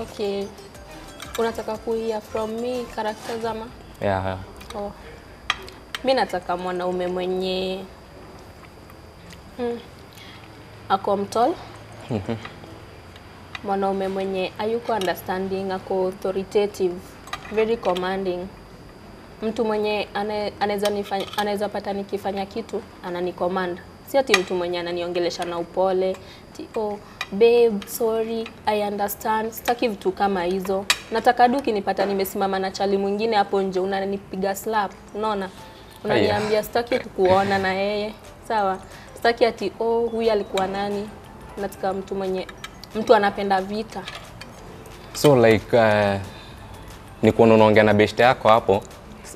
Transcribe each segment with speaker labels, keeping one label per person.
Speaker 1: Okay. Unataka kuia from me characters ama?
Speaker 2: Yeah, yeah.
Speaker 1: Oh. Mi nataka mwanaume mwenye hmm. ako mtol mwanaume mwenye ayuko understanding, ako authoritative, very commanding, mtu mwenye anaweza pata nikifanya kitu anani command, si ati mtu mwenye ananiongelesha na upole ti, oh, babe sorry I understand. Sitaki vitu kama hizo. Nataka du ukinipata nimesimama na chali mwingine hapo nje unanipiga slap, unaona, unaniambia sitaki kukuona na yeye, sawa. Sitaki ati oh, huyu alikuwa nani. Nataka mtu mwenye mtu anapenda vita.
Speaker 2: So like uh, ni kuona unaongea na beshte yako hapo,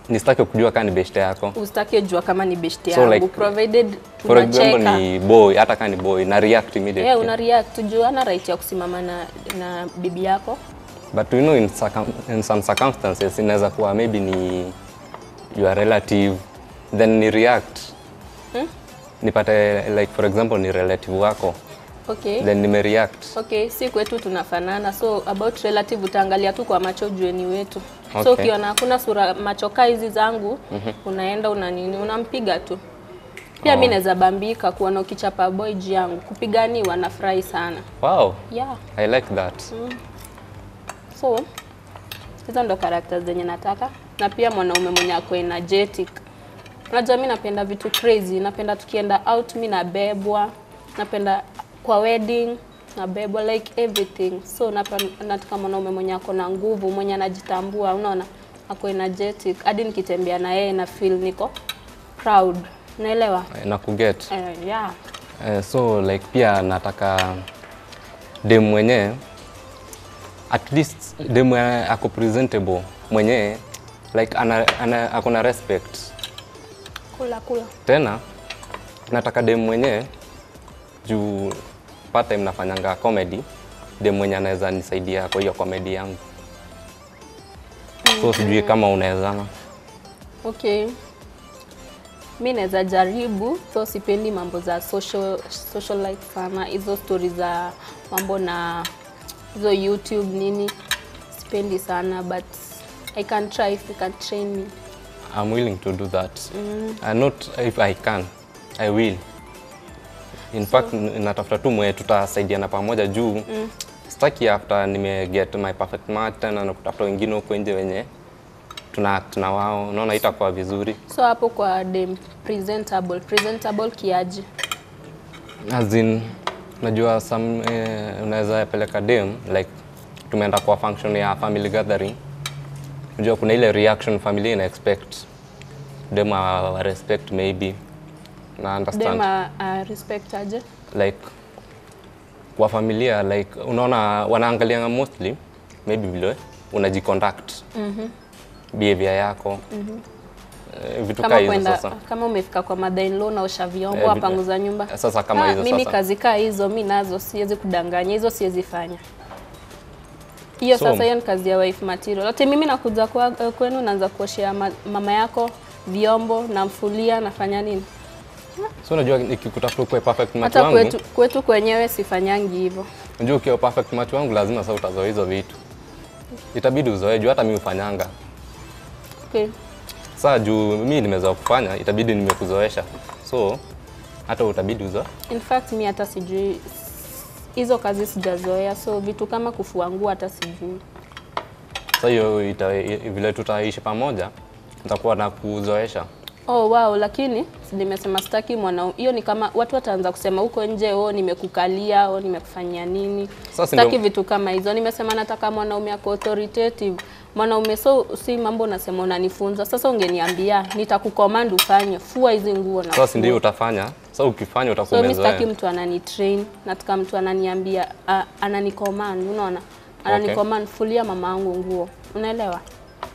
Speaker 2: nisitake kujua kama ni beshte yako.
Speaker 1: Usitaki jua kama ni beshte
Speaker 2: So,
Speaker 1: yangu
Speaker 2: like,
Speaker 1: provided
Speaker 2: For example ni boy, hata kama ni boy na react immediately.
Speaker 1: Yeah, una react juu ana right ya kusimama na, na bibi yako.
Speaker 2: But you know in, circum in some circumstances inaweza kuwa maybe ni your relative then ni react hmm? nipate like for example ni relative wako
Speaker 1: Okay.
Speaker 2: then nime react
Speaker 1: Okay, si kwetu tunafanana, so about relative utaangalia tu kwa macho juu ni wetu. So
Speaker 2: Okay.
Speaker 1: ukiona hakuna sura machoka hizi zangu mm -hmm. unaenda una nini, unampiga tu. Pia oh. mi naweza bambika kuona ukichapa boy juu yangu, kupiganiwa nafurahi sana.
Speaker 2: wow
Speaker 1: Yeah.
Speaker 2: i like that Mm.
Speaker 1: So hizo ndo characters zenye nataka, na pia mwanaume mwenye ako energetic. Unajua mi napenda vitu crazy, napenda tukienda out mi nabebwa, napenda kwa wedding nabebwa like everything. So napa- nataka mwanaume mwenye ako na nguvu, mwenye anajitambua, unaona, ako energetic, hadi nikitembea na yeye na feel niko proud, naelewa
Speaker 2: na kuget
Speaker 1: uh, yeah.
Speaker 2: Uh, so like pia nataka dem mwenyewe at least dem mwenye ako presentable mwenyewe like ana, ana, ako na respect
Speaker 1: Kula kula.
Speaker 2: tena nataka dem mwenyewe juu part time nafanyanga comedy dem mwenye anaweza nisaidia kwa hiyo comedy yangu so sijui kama unawezana
Speaker 1: Okay. Mi naweza jaribu, so sipendi mambo za social, social life sana, hizo stories za mambo na hizo YouTube nini, sipendi sana but I can try if you can train me.
Speaker 2: I'm willing to do that. Mm. Uh, not if I can, I will. In fact, natafuta tu mwe tutasaidiana pamoja juu mm. staki after nime get my perfect match tena na kutafuta wengine huko nje wenye tuna tuna na wao, naona itakuwa vizuri.
Speaker 1: So hapo kwa dem presentable, presentable kiaje?
Speaker 2: As in, najua some eh, unaweza peleka dem like tumeenda kwa function ya family gathering. Unajua kuna ile reaction familia ina expect dem wa respect maybe na understand
Speaker 1: Dema, uh, a respect aje?
Speaker 2: like kwa familia like unaona wanaangalia mostly maybe vile unajiconduct behavior yako Eh, vitu
Speaker 1: Kama
Speaker 2: hizo
Speaker 1: kwenda
Speaker 2: sasa
Speaker 1: kama umefika kwa mother in law na osha vyombo,
Speaker 2: Eh,
Speaker 1: wapanguza nyumba.
Speaker 2: sasa kama
Speaker 1: Ah,
Speaker 2: hizo
Speaker 1: mimi
Speaker 2: sasa.
Speaker 1: kazi kaa hizo mi nazo siwezi kudanganya, hizo siwezi fanya. Hiyo
Speaker 2: So-
Speaker 1: sasa, hiyo ni kazi ya wife material. Hata mimi nakuja kwa, kwenu naanza kuoshea ma, mama yako vyombo, namfulia, nafanya nini?
Speaker 2: So unajua nikikutafuta kwa perfect match wangu.
Speaker 1: Hata kwetu, kwetu kwenyewe sifanyangi hivyo.
Speaker 2: unajua ukiwa perfect match wangu lazima sasa utazoea hizo vitu itabidi uzoee juu hata mimi ufanyanga
Speaker 1: Okay.
Speaker 2: saa juu mimi nimezoea kufanya itabidi nimekuzoesha so hata utabidi uzoe
Speaker 1: In fact mimi hata sijui hizo kazi sijazoea, so vitu kama kufua nguo hata sijui.
Speaker 2: Sasa hiyo ita- vile tutaishi pamoja nitakuwa na kuzoesha.
Speaker 1: Oh wow, lakini nimesema sitaki mwanaume. Hiyo ni kama watu wataanza kusema huko nje, oh nimekukalia, oh nimekufanyia nini. Sitaki vitu kama hizo. Nimesema nataka mwanaume ako authoritative. Mwanaume so si mambo nasema unanifunza. Sasa ungeniambia nitakucommand ufanye, fua hizi nguo na.
Speaker 2: Sasa ndio utafanya. Sasa ukifanya utakuwa
Speaker 1: So mimi sitaki mtu anani train, nataka mtu ananiambia uh, anani command, unaona? Anani
Speaker 2: Okay.
Speaker 1: fulia mama yangu nguo. Unaelewa?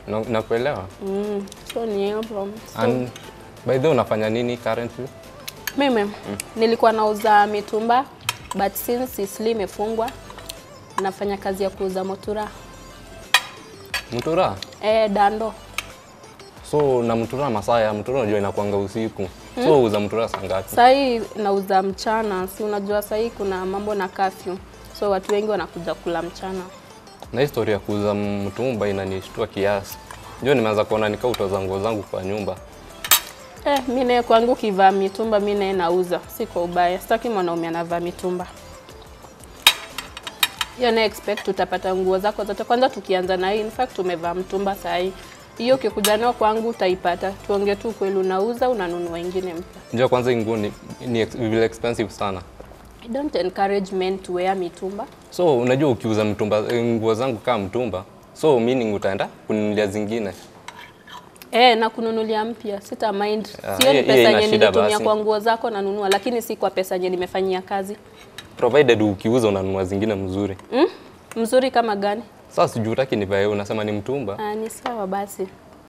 Speaker 2: Na- Nakuelewa.
Speaker 1: Mm. So ni problem. So,
Speaker 2: And by the way unafanya nini currently?
Speaker 1: Mimi mm. nilikuwa nauza mitumba but since Isli imefungwa nafanya kazi ya kuuza motura
Speaker 2: Mtura.
Speaker 1: eh, dando.
Speaker 2: So na mtura masaya ya mtura unajua inakuanga usiku. So uza mtura saa ngapi?
Speaker 1: Sahii nauza mchana, si unajua sahii kuna mambo na kafyu, so watu wengi wanakuja kula mchana.
Speaker 2: Na historia ya kuuza mtumba inanishtua kiasi. Ndio nimeanza kuona nikautoza nguo zangu kwa nyumba.
Speaker 1: Eh, mine naye kwangu kivaa mitumba mi naye nauza, si kwa ubaya. Sitaki mwanaume anavaa mitumba. Hiyo na expect utapata nguo zako zote. Kwanza tukianza na hii, in fact umevaa mtumba saa hii. Hiyo ukikuja nao kwangu utaipata. Tuongee tu kweli, unauza unanunua ingine mpya.
Speaker 2: Njoo kwanza hii nguo ni, ni vile expensive sana.
Speaker 1: I don't encourage men to wear mitumba.
Speaker 2: So unajua ukiuza mtumba eh, nguo zangu kama mtumba, so meaning utaenda kuninulia zingine.
Speaker 1: Eh, na kununulia mpya sita mind.
Speaker 2: Sioni
Speaker 1: Sio ni
Speaker 2: hiyo- hiyo
Speaker 1: pesa yenye nilitumia kwa nguo zako nanunua, lakini si kwa pesa yenye nimefanyia kazi.
Speaker 2: Provided ukiuza unanunua zingine mzuri.
Speaker 1: Mm? Mzuri kama gani?
Speaker 2: Sasa sijui utaki nivae unasema ni mtumba.
Speaker 1: Ah, ni sawa basi.